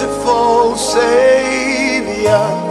merciful Savior.